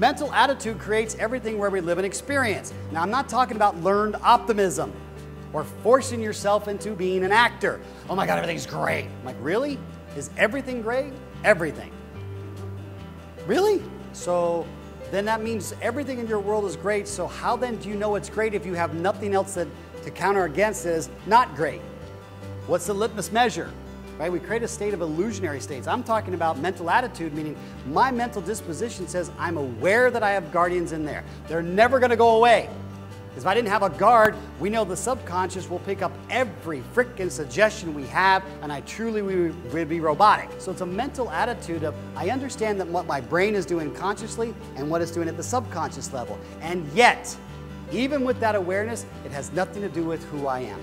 Mental attitude creates everything where we live and experience. Now, I'm not talking about learned optimism or forcing yourself into being an actor. Oh my God, everything's great. I'm like, really? Is everything great? Everything. Really? So then that means everything in your world is great. So how then do you know it's great if you have nothing else that, to counter against it is not great? What's the litmus measure? Right? We create a state of illusionary states. I'm talking about mental attitude, meaning my mental disposition says I'm aware that I have guardians in there. They're never going to go away. Because if I didn't have a guard, we know the subconscious will pick up every freaking suggestion we have, and I truly would be robotic. So it's a mental attitude of I understand that what my brain is doing consciously and what it's doing at the subconscious level. And yet, even with that awareness, it has nothing to do with who I am.